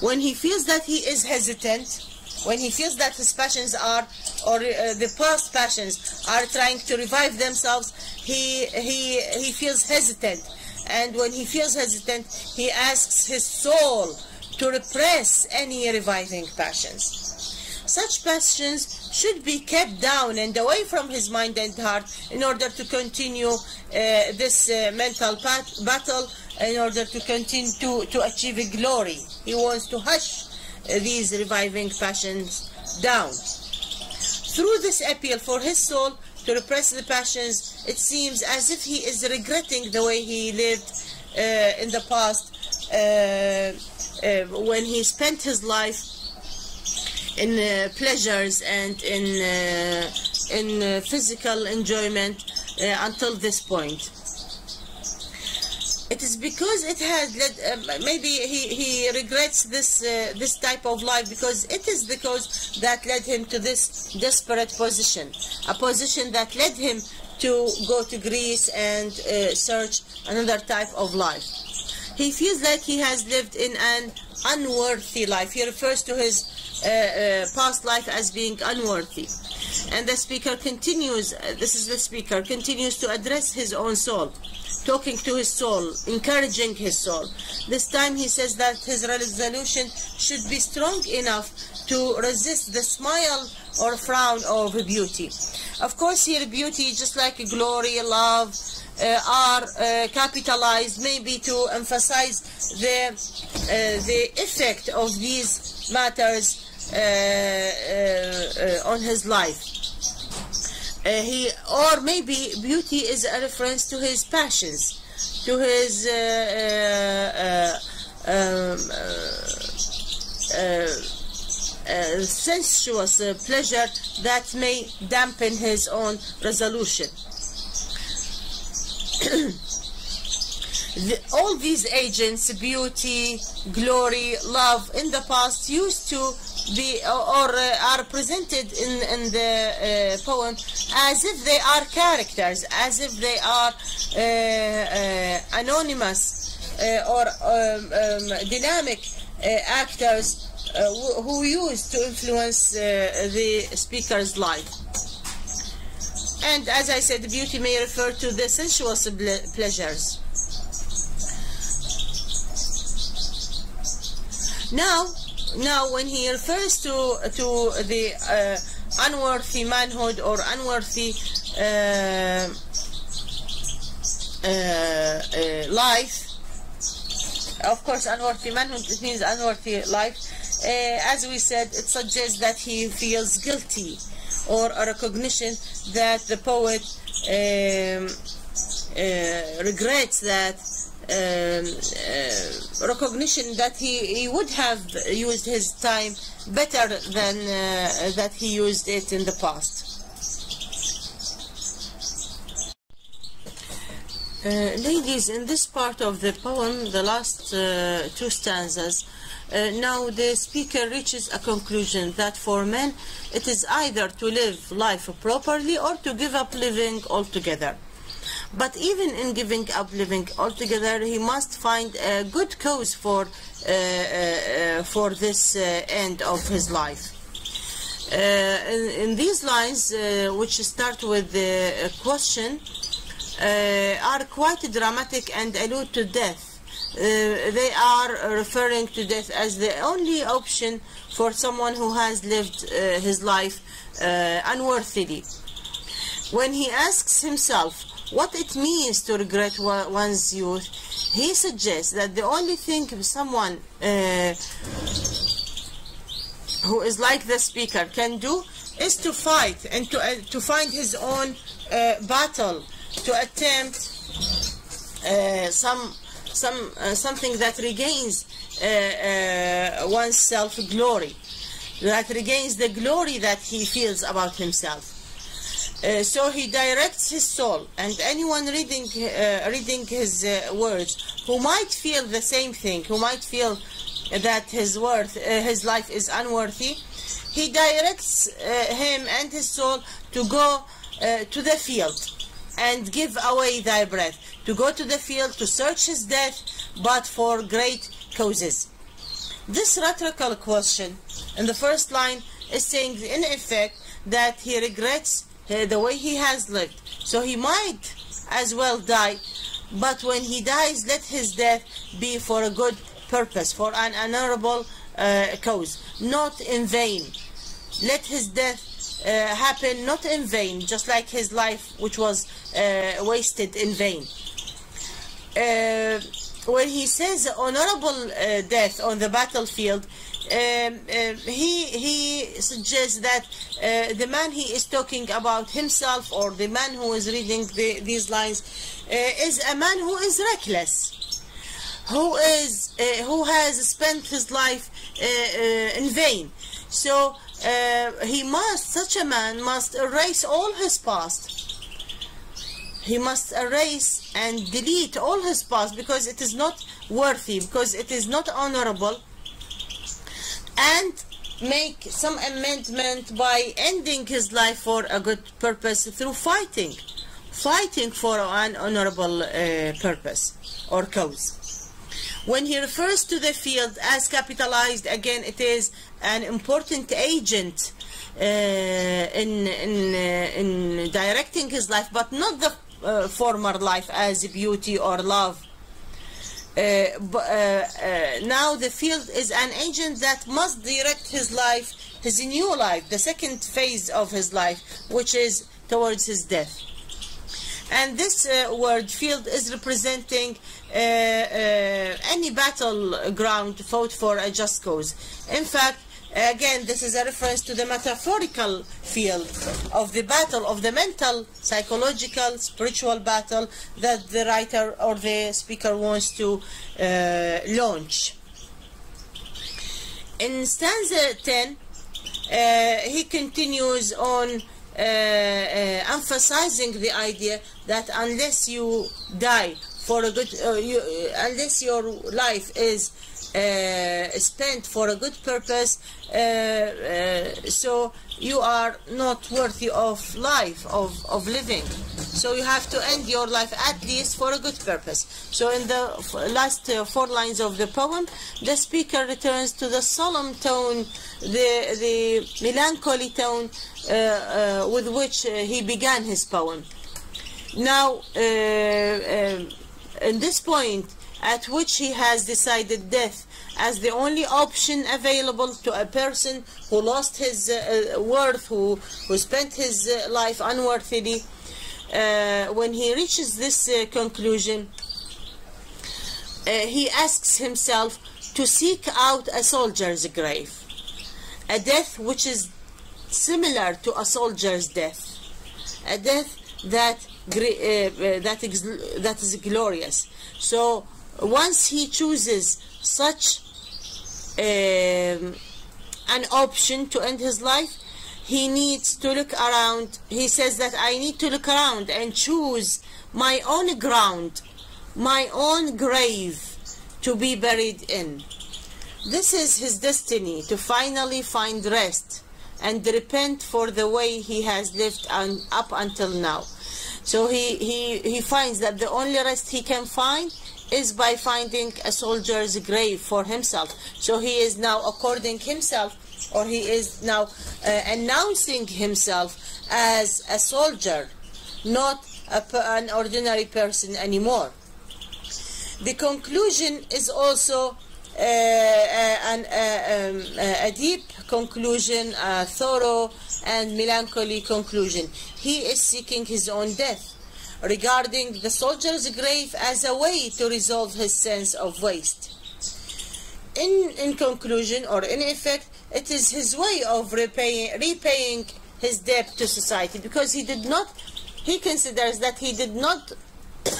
When he feels that he is hesitant, when he feels that his passions are, or uh, the past passions are trying to revive themselves, he, he, he feels hesitant and when he feels hesitant, he asks his soul to repress any reviving passions. Such passions should be kept down and away from his mind and heart in order to continue uh, this uh, mental battle, in order to continue to, to achieve glory. He wants to hush uh, these reviving passions down. Through this appeal for his soul, to repress the passions, it seems as if he is regretting the way he lived uh, in the past uh, uh, when he spent his life in uh, pleasures and in uh, in uh, physical enjoyment until this point. It is because it has led. Uh, maybe he, he regrets this uh, this type of life because it is cause that led him to this desperate position, a position that led him to go to Greece and uh, search another type of life. He feels like he has lived in an unworthy life. He refers to his uh, uh, past life as being unworthy. And the speaker continues, uh, this is the speaker, continues to address his own soul talking to his soul, encouraging his soul. This time he says that his resolution should be strong enough to resist the smile or frown of beauty. Of course, here beauty, just like glory, love, uh, are uh, capitalized maybe to emphasize the uh, the effect of these matters uh, uh, uh, on his life. Uh, he or maybe beauty is a reference to his passions, to his uh, uh, um, sensuous pleasure that may dampen his own resolution. The, all these agents, beauty, glory, love, in the past used to be or uh, are presented in, in the uh, poem as if they are characters, as if they are uh, uh anonymous uh, or um, um, dynamic uh, actors who use to influence the speaker's life. And as I said, beauty may refer to the sensuous pleasures. Now, now, when he refers to to the uh, unworthy manhood or unworthy uh, uh, uh life, of course, unworthy manhood means unworthy life. Uh, as we said, it suggests that he feels guilty, or a recognition that the poet um, uh, regrets that um, uh, recognition that he, he would have used his time better than uh, that he used it in the past. Uh, ladies, in this part of the poem, the last uh, two stanzas, uh, now the speaker reaches a conclusion that for men it is either to live life properly or to give up living altogether. But even in giving up living altogether, he must find a good cause for uh, uh, uh, for this uh, end of his life. Uh, in, in these lines, which start with the question, are quite dramatic and allude to death. They are referring to death as the only option for someone who has lived his life unworthily. When he asks himself, what it means to regret one's youth, he suggests that the only thing someone uh, who is like the speaker can do is to fight and to, uh, to find his own uh, battle, to attempt uh, some, some, uh, something that regains uh, one's self glory, that regains the glory that he feels about himself. Uh, so he directs his soul, and anyone reading uh, reading his uh, words who might feel the same thing, who might feel that his worth, uh, his life is unworthy, he directs uh, him and his soul to go to the field and give away thy breath, to go to the field to search his death, but for great causes. This rhetorical question in the first line is saying, in effect, that he regrets uh, the way he has lived. So he might as well die, but when he dies, let his death be for a good purpose, for an honorable uh, cause, not in vain. Let his death uh, happen not in vain, just like his life, which was uh, wasted in vain. Uh, when he says honorable uh, death on the battlefield, um, uh, he he suggests that uh, the man he is talking about himself or the man who is reading the, these lines uh, is a man who is reckless who is uh, who has spent his life in vain. So he must such a man must erase all his past he must erase and delete all his past because it is not worthy because it is not honorable and make some amendment by ending his life for a good purpose through fighting fighting for an honorable uh, purpose or cause. When he refers to the field as capitalized again it is an important agent uh, in in uh, in directing his life but not the uh, former life as beauty or love uh, uh, uh, now the field is an agent that must direct his life, his new life, the second phase of his life, which is towards his death. And this word field is representing any battleground fought for a just cause. In fact, Again, this is a reference to the metaphorical field of the battle, of the mental, psychological, spiritual battle that the writer or the speaker wants to uh, launch. In stanza 10, uh, he continues on uh, uh, emphasizing the idea that unless you die for a good, uh, you, uh, unless your life is spent for a good purpose, uh, uh, so you are not worthy of life, of, of living. So you have to end your life at least for a good purpose. So in the last uh, four lines of the poem, the speaker returns to the solemn tone, the, the melancholy tone uh, uh, with which he began his poem. Now, in this point, at which he has decided death as the only option available to a person who lost his uh, uh, worth, who, who spent his uh, life unworthily. Uh, when he reaches this uh, conclusion, uh, he asks himself to seek out a soldier's grave, a death which is similar to a soldier's death, a death that that is, that is glorious. So once he chooses such Um, an option to end his life, he needs to look around. He says that I need to look around and choose my own ground, my own grave to be buried in. This is his destiny to finally find rest and repent for the way he has lived up until now. So he, he, he finds that the only rest he can find is by finding a soldier's grave for himself. So he is now according himself, or he is now uh, announcing himself as a soldier, not a, an ordinary person anymore. The conclusion is also uh, an, uh, um, a deep conclusion, a thorough and melancholy conclusion. He is seeking his own death, regarding the soldier's grave as a way to resolve his sense of waste. In, in conclusion, or in effect, it is his way of repaying, repaying his debt to society because he did not, he considers that he did not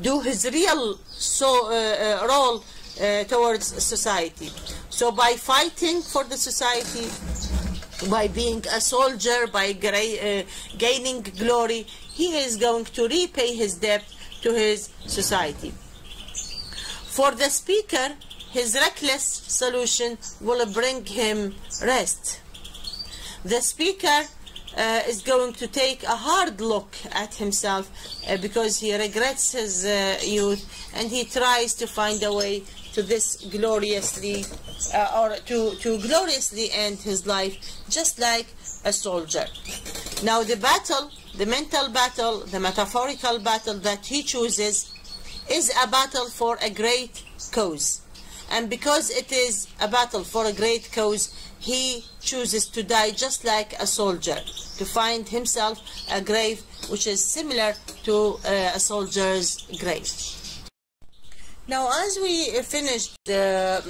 do his real so, uh, uh, role uh, towards society. So by fighting for the society, by being a soldier, by gra- gaining glory, he is going to repay his debt to his society. For the speaker, his reckless solution will bring him rest. The speaker uh, is going to take a hard look at himself uh, because he regrets his uh, youth and he tries to find a way to this gloriously uh, or to, to gloriously end his life just like a soldier. Now the battle, the mental battle, the metaphorical battle that he chooses is a battle for a great cause. And because it is a battle for a great cause, he chooses to die just like a soldier, to find himself a grave which is similar to uh, a soldier's grave. Now, as we finished uh, uh,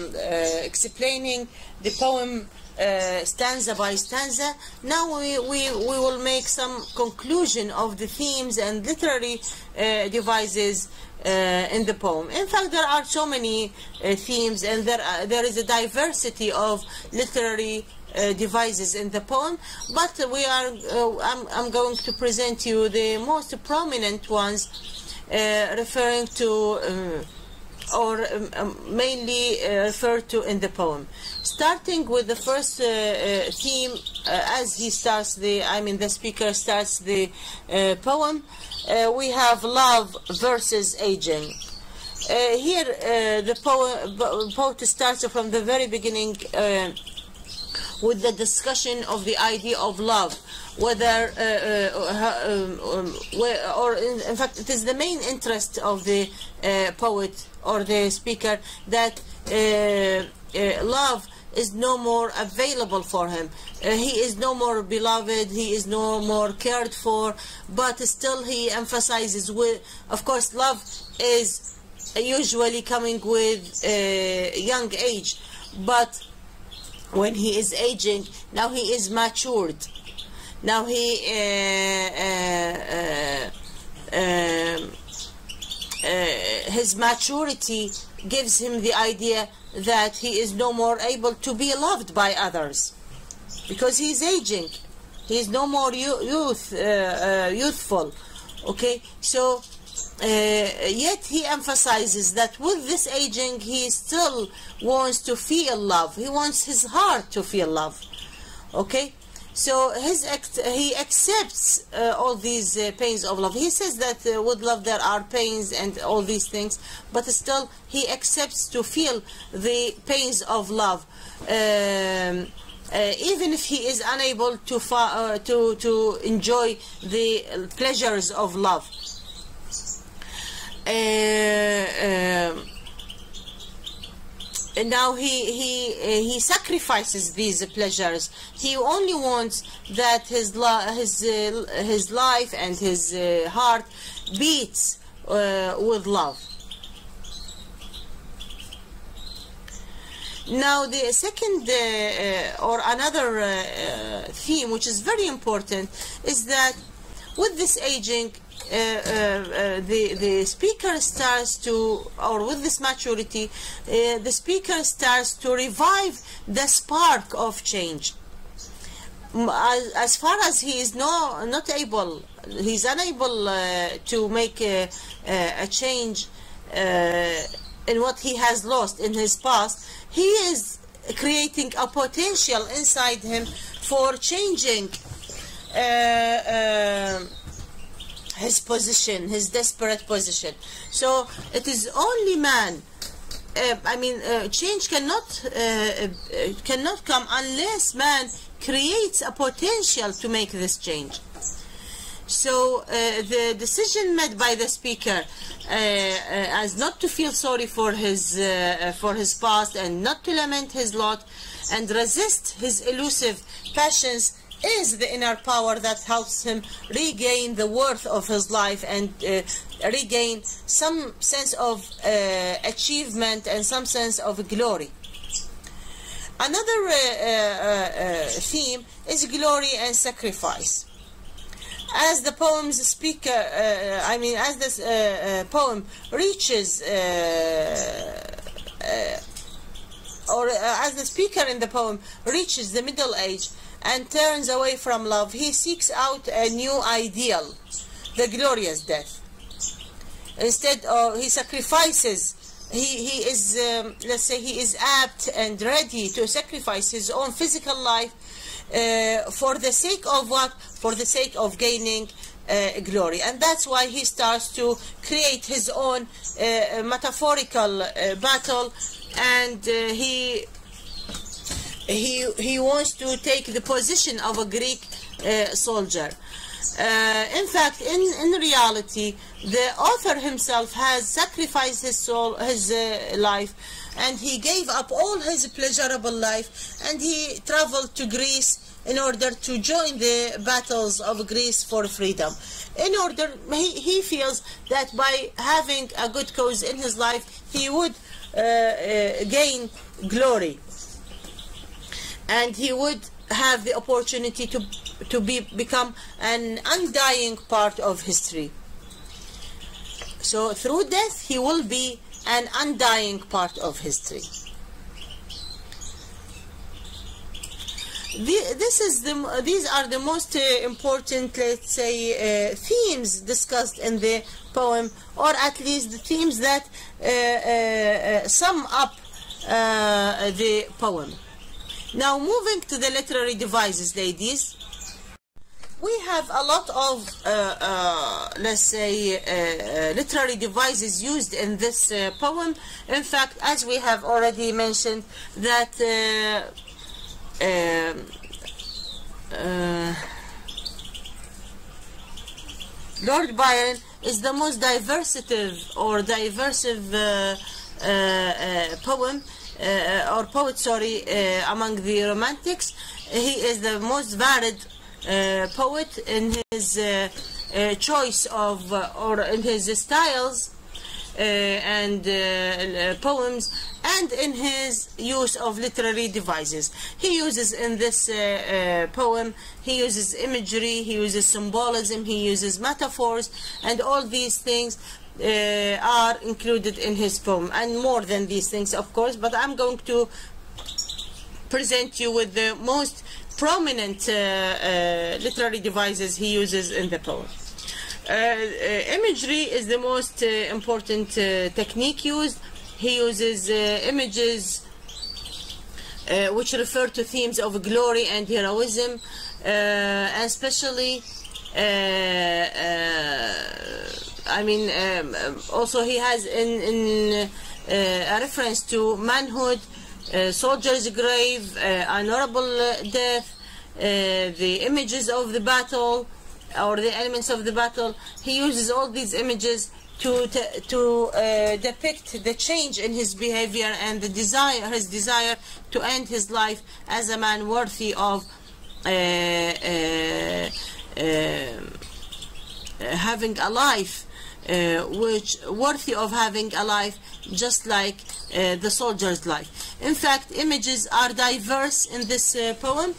explaining the poem uh, stanza by stanza, now we, we, we will make some conclusion of the themes and literary uh, devices uh, in the poem. In fact, there are so many uh, themes and there, uh, there is a diversity of literary uh, devices in the poem, but we are, uh, I'm, I'm going to present you the most prominent ones uh, referring to or um, um, mainly uh, referred to in the poem. Starting with the first uh, uh, theme, as he starts the, I mean, the speaker starts the poem, we have love versus aging. here, the poem, poet starts from the very beginning with the discussion of the idea of love whether uh, uh, um, um, or in, in, fact it is the main interest of the poet or the speaker that uh, uh, love is no more available for him. Uh, he is no more beloved, he is no more cared for, but still he emphasizes with, of course, love is usually coming with young age, but when he is aging, now he is matured. Now he uh, uh, uh, um, Uh, his maturity gives him the idea that he is no more able to be loved by others. Because he's aging. he's no more youth, uh, uh, youthful. Okay, so uh, yet he emphasizes that with this aging he still wants to feel love. He wants his heart to feel love. Okay so his he accepts uh, all these uh, pains of love. He says that uh, with love there are pains and all these things but still he accepts to feel the pains of love. Um, uh, even if he is unable to uh, to to enjoy the pleasures of love. Uh, um, and now he he uh, he sacrifices these pleasures. He only wants that his his uh, his life and his uh, heart beats uh, with love. Now the second or another theme, which is very important, is that with this aging, uh, uh, the the speaker starts to, or with this maturity, uh, the speaker starts to revive the spark of change. As, as far as he is no not able, he's unable uh, to make a, a, change uh, in what he has lost in his past. He is creating a potential inside him for changing. Uh, uh, his position, his desperate position. So it is only man. Uh, I mean, uh, change cannot uh, uh, cannot come unless man creates a potential to make this change. So uh, the decision made by the speaker uh, as not to feel sorry for his for his past and not to lament his lot and resist his elusive passions is the inner power that helps him regain the worth of his life and uh, regain some sense of uh, achievement and some sense of glory. Another uh, uh, uh, theme is glory and sacrifice. As the poem's speaker, uh, I mean, as this poem reaches, or uh, as the speaker in the poem reaches the middle age and turns away from love, he seeks out a new ideal, the glorious death. Instead, of, he sacrifices. He, he is, um, let's say, he is apt and ready to sacrifice his own physical life uh, for the sake of what? For the sake of gaining uh, glory. And that's why he starts to create his own uh, metaphorical uh, battle and uh, he he he wants to take the position of a Greek uh, soldier. Uh, in fact, in, in reality, the author himself has sacrificed his soul, his uh, life, and he gave up all his pleasurable life, and he traveled to Greece in order to join the battles of Greece for freedom. In order, he, he feels that by having a good cause in his life, he would uh, uh, gain glory and he would have the opportunity to to be become an undying part of history. So through death he will be an undying part of history. The- this is the these are the most uh, important let's say uh, themes discussed in the poem or at least the themes that uh, uh, uh, sum up uh, the poem now, moving to the literary devices, ladies, we have a lot of, uh, uh, let's say, uh, uh, literary devices used in this uh, poem. In fact, as we have already mentioned, that uh, Lord Byron is the most diversive or diversive poem uh, or poet, sorry, uh, among the romantics. He is the most varied uh, poet in his uh, uh, choice of, uh, or in his styles and poems, and in his use of literary devices. He uses in this poem, he uses imagery, he uses symbolism, he uses metaphors, and all these things uh, are included in his poem, and more than these things, of course. But I'm going to present you with the most prominent uh, uh, literary devices he uses in the poem. Uh, uh, imagery is the most uh, important technique used. He uses images which refer to themes of glory and heroism, uh, especially. I mean, um, um, also he has in, in uh, a reference to manhood, uh, soldier's grave, uh, honorable death, the images of the battle, or the elements of the battle. He uses all these images to to, to uh, depict the change in his behavior and the desire, his desire to end his life as a man worthy of uh, uh, um, having a life uh, which worthy of having a life just like uh, the soldier's life. In fact, images are diverse in this uh, poem,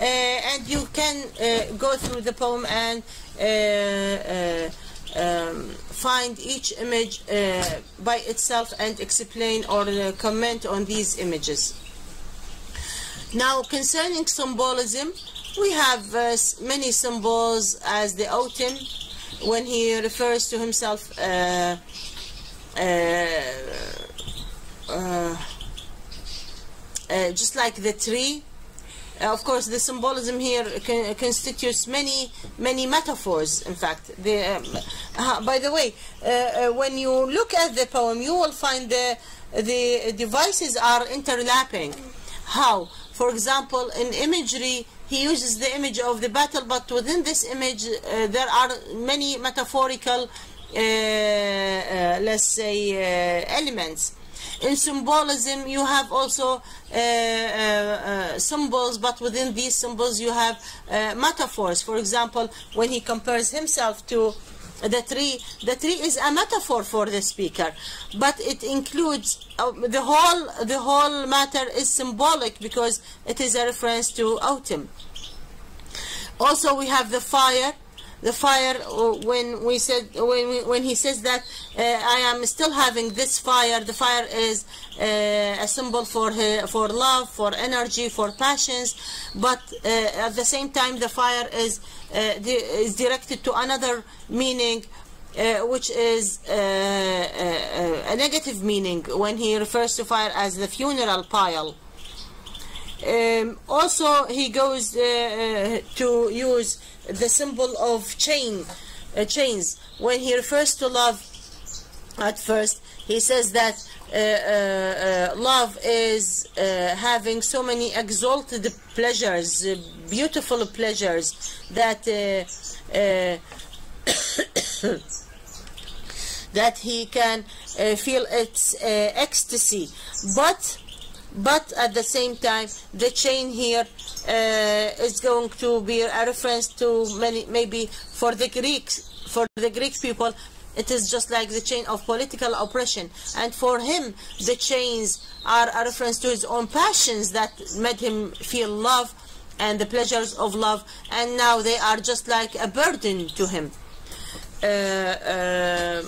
uh, and you can uh, go through the poem and uh, um, find each image by itself and explain or comment on these images. Now, concerning symbolism, we have many symbols as the autumn when he refers to himself uh, uh, uh, just like the tree uh, of course, the symbolism here con constitutes many, many metaphors. In fact, the, um, uh, by the way, uh, uh, when you look at the poem, you will find the the devices are interlapping. How? For example, in imagery, he uses the image of the battle, but within this image, uh, there are many metaphorical, uh, let's say, elements. In symbolism you have also uh, uh, uh, symbols but within these symbols you have metaphors. For example when he compares himself to the tree the tree is a metaphor for the speaker but it includes uh, the whole the whole matter is symbolic because it is a reference to autumn. Also we have the fire the fire uh, when we said when we, when he says that uh, I am still having this fire the fire is uh, a symbol for for love for energy for passions but uh, at the same time the fire is uh, is directed to another meaning uh, which is a negative meaning when he refers to fire as the funeral pile um, also, he goes uh, uh, to use the symbol of chain, uh, chains. When he refers to love, at first, he says that uh, uh, uh Uh, uh, uh, love is having so many exalted pleasures, beautiful pleasures, that that he can feel its ecstasy. But but at the same time the chain here uh, is going to be a reference to many maybe for the Greeks for the Greek people it is just like the chain of political oppression. And for him the chains are a reference to his own passions that made him feel love and the pleasures of love. And now they are just like a burden to him. Uh, uh,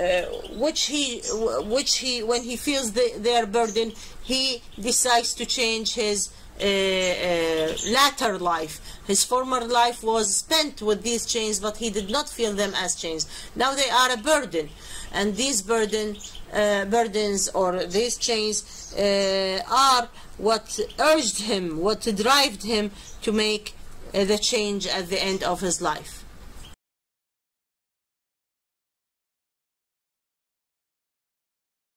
uh, which he which he when he feels the, their burden he decides to change his latter life. His former life was spent with these chains but he did not feel them as chains. Now they are a burden. And these burden uh, burdens or these chains uh, are what urged him what drove him to make the change at the end of his life